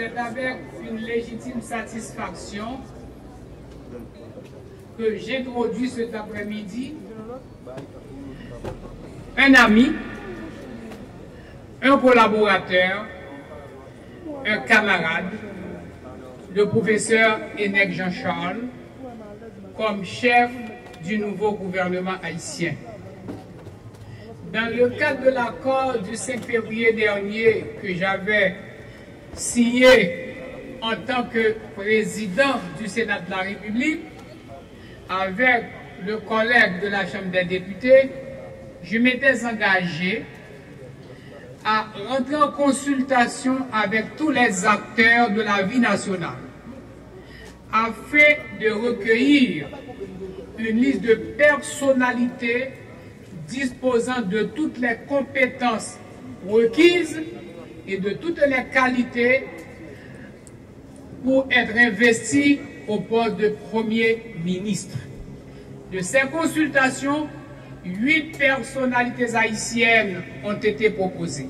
c'est avec une légitime satisfaction que j'introduis cet après-midi un ami, un collaborateur, un camarade, le professeur Enec Jean-Charles, comme chef du nouveau gouvernement haïtien. Dans le cadre de l'accord du 5 février dernier que j'avais signé en tant que président du Sénat de la République, avec le collègue de la Chambre des députés, je m'étais engagé à rentrer en consultation avec tous les acteurs de la vie nationale afin de recueillir une liste de personnalités disposant de toutes les compétences requises et de toutes les qualités pour être investis au poste de Premier ministre. De ces consultations, huit personnalités haïtiennes ont été proposées.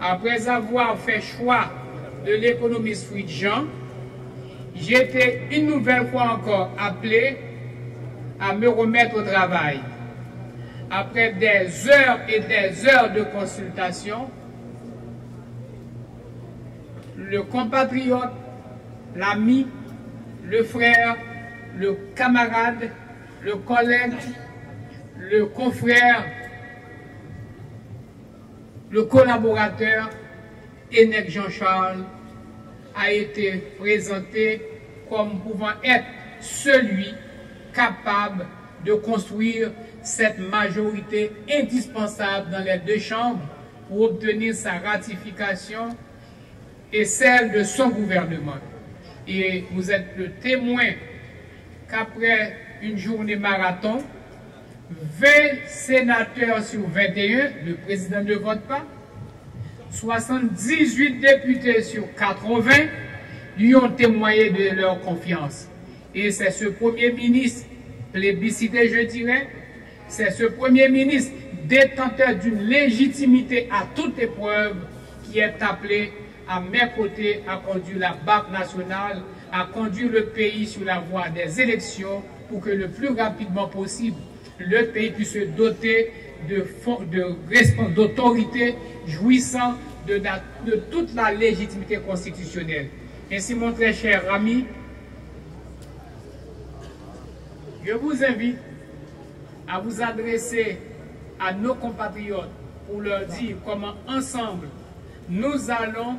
Après avoir fait choix de l'économiste Fritz Jean, j'ai été une nouvelle fois encore appelé à me remettre au travail. Après des heures et des heures de consultation, le compatriote, l'ami, le frère, le camarade, le collègue, le confrère, le collaborateur, Enec Jean-Charles, a été présenté comme pouvant être celui capable de construire cette majorité indispensable dans les deux chambres pour obtenir sa ratification et celle de son gouvernement. Et vous êtes le témoin qu'après une journée marathon, 20 sénateurs sur 21, le président ne vote pas, 78 députés sur 80 lui ont témoigné de leur confiance. Et c'est ce Premier ministre plébiscité, je dirais, c'est ce Premier ministre détenteur d'une légitimité à toute épreuve qui est appelé à mes côtés à conduire la Banque nationale, à conduire le pays sur la voie des élections pour que le plus rapidement possible, le pays puisse se doter d'autorité jouissant de, de toute la légitimité constitutionnelle. Ainsi, mon très cher ami, je vous invite à vous adresser à nos compatriotes pour leur dire comment ensemble nous allons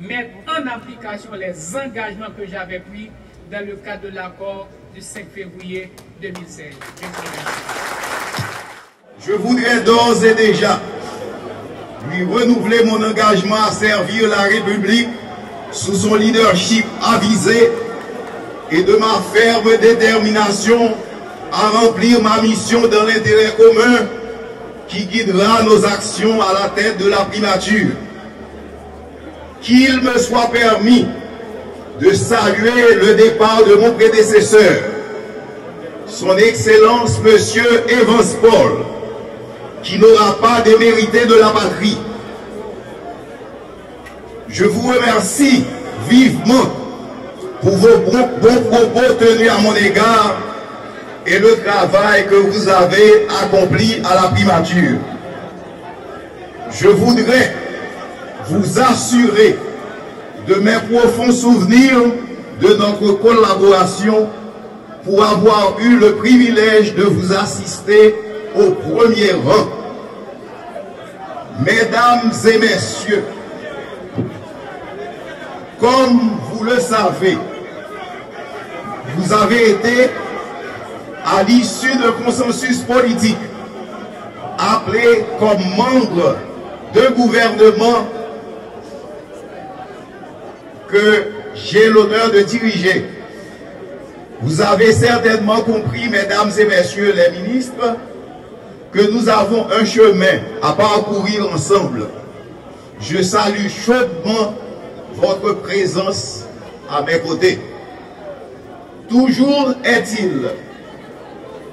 mettre en application les engagements que j'avais pris dans le cadre de l'accord du 5 février 2016. Je voudrais d'ores et déjà lui renouveler mon engagement à servir la République sous son leadership avisé et de ma ferme détermination à remplir ma mission dans l'intérêt commun qui guidera nos actions à la tête de la primature. Qu'il me soit permis de saluer le départ de mon prédécesseur, son Excellence Monsieur Evans Paul, qui n'aura pas démérité de la patrie. Je vous remercie vivement pour vos bons propos tenus à mon égard et le travail que vous avez accompli à la primature. Je voudrais vous assurer de mes profonds souvenirs de notre collaboration pour avoir eu le privilège de vous assister au premier rang. Mesdames et messieurs, comme vous le savez, vous avez été à l'issue d'un consensus politique appelé comme membre de gouvernement que j'ai l'honneur de diriger. Vous avez certainement compris, mesdames et messieurs les ministres, que nous avons un chemin à parcourir ensemble. Je salue chaudement votre présence à mes côtés. Toujours est-il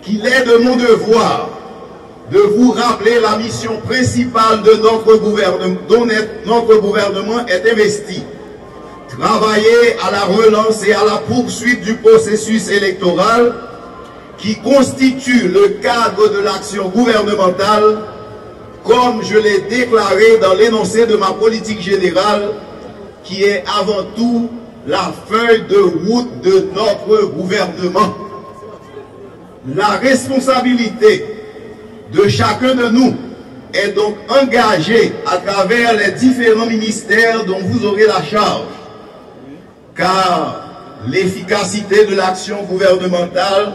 qu'il est de mon devoir de vous rappeler la mission principale de notre gouvernement, dont notre gouvernement est investi, travailler à la relance et à la poursuite du processus électoral qui constitue le cadre de l'action gouvernementale, comme je l'ai déclaré dans l'énoncé de ma politique générale, qui est avant tout la feuille de route de notre gouvernement. La responsabilité de chacun de nous est donc engagée à travers les différents ministères dont vous aurez la charge, car l'efficacité de l'action gouvernementale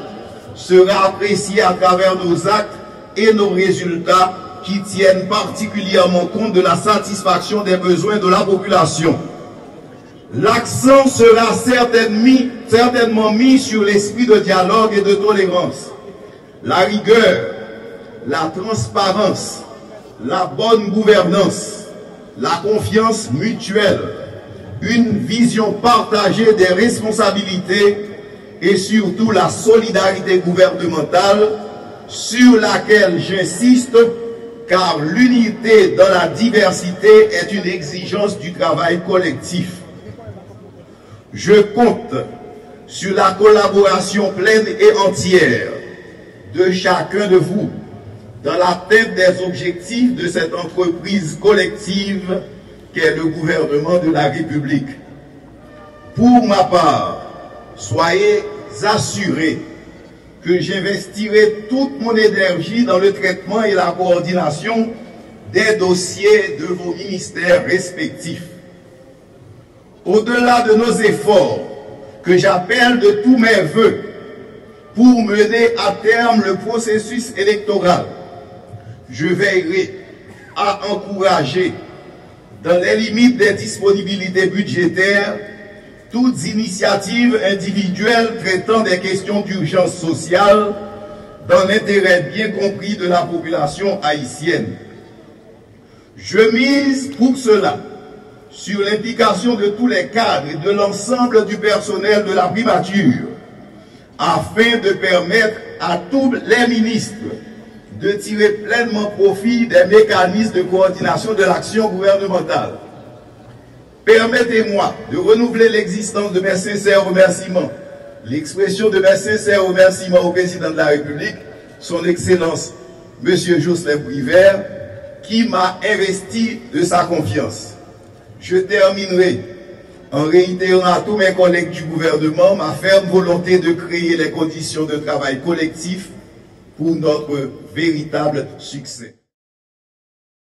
sera appréciée à travers nos actes et nos résultats qui tiennent particulièrement compte de la satisfaction des besoins de la population. L'accent sera certainement mis sur l'esprit de dialogue et de tolérance, la rigueur, la transparence, la bonne gouvernance, la confiance mutuelle, une vision partagée des responsabilités et surtout la solidarité gouvernementale sur laquelle j'insiste car l'unité dans la diversité est une exigence du travail collectif. Je compte sur la collaboration pleine et entière de chacun de vous dans la tête des objectifs de cette entreprise collective qu'est le gouvernement de la République. Pour ma part, soyez assurés que j'investirai toute mon énergie dans le traitement et la coordination des dossiers de vos ministères respectifs. Au-delà de nos efforts, que j'appelle de tous mes voeux pour mener à terme le processus électoral, je veillerai à encourager, dans les limites des disponibilités budgétaires, toutes initiatives individuelles traitant des questions d'urgence sociale dans l'intérêt bien compris de la population haïtienne. Je mise pour cela sur l'implication de tous les cadres et de l'ensemble du personnel de la primature afin de permettre à tous les ministres de tirer pleinement profit des mécanismes de coordination de l'action gouvernementale. Permettez-moi de renouveler l'existence de mes sincères remerciements, l'expression de mes sincères remerciements au président de la République, son Excellence, M. Joseph River, qui m'a investi de sa confiance. Je terminerai en réitérant à tous mes collègues du gouvernement ma ferme volonté de créer les conditions de travail collectif pour notre véritable succès.